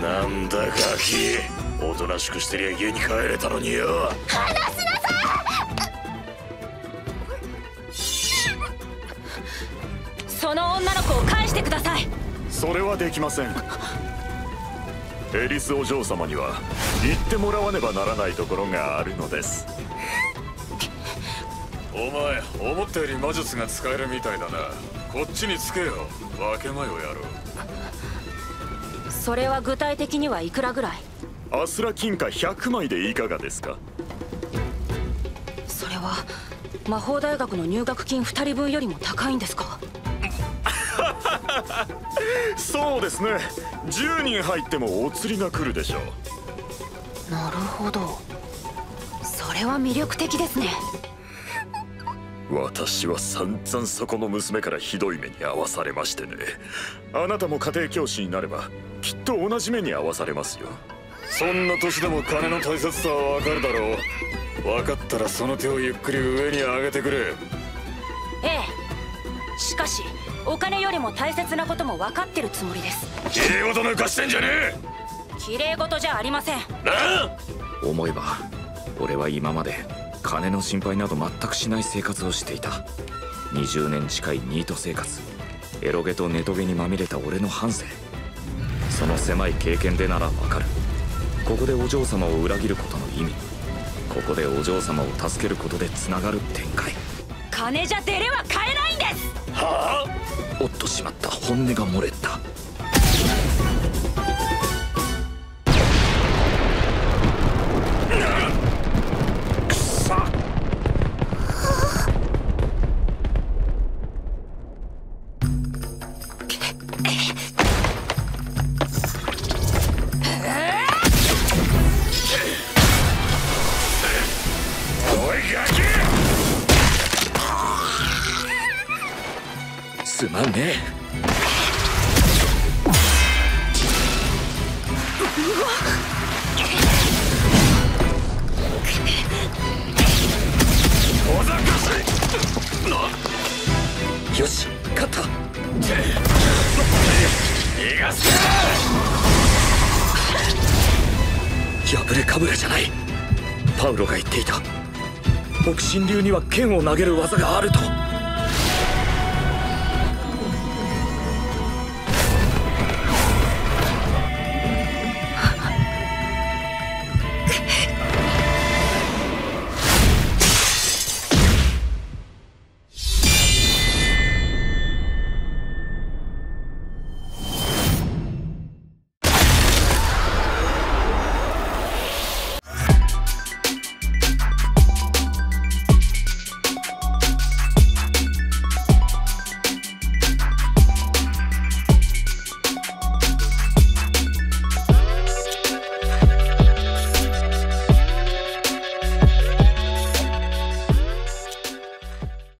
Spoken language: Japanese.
なんだガキおとなしくしてりゃ家に帰れたのによ。離すなさい。その女の子を返してください。それはできませんエリスお嬢様には言ってもらわねばならないところがあるのです。お前思ったより魔術が使えるみたいだな。こっちにつけよ。分け前をやろうそれは具体的にはいくらぐらい？アスラ金貨100枚でいかがですか？それは魔法大学の入学金2人分よりも高いんですか？そうですね。10人入ってもお釣りが来るでしょう。なるほど。それは魅力的ですね。私は散々そこの娘からひどい目に遭わされましてね。あなたも家庭教師になればきっと同じ目に遭わされますよ。そんな年でも金の大切さはわかるだろう。分かったらその手をゆっくり上に上げてくれ。ええ。しかしお金よりも大切なことも分かってるつもりです。綺麗事抜かしてんじゃねえ！綺麗事じゃありません。なあ！思えば俺は今まで金の心配など全くしない生活をしていた。20年近いニート生活。エロゲとネトゲにまみれた俺の半生その狭い経験でならわかる。ここでお嬢様を裏切ることの意味。ここでお嬢様を助けることでつながる展開。金じゃデレは買えないんです！はあ？おっとしまった。本音が漏れたすまんね。よし勝った。逃がす破れかぶれじゃない。パウロが言っていた。北進流には剣を投げる技があると。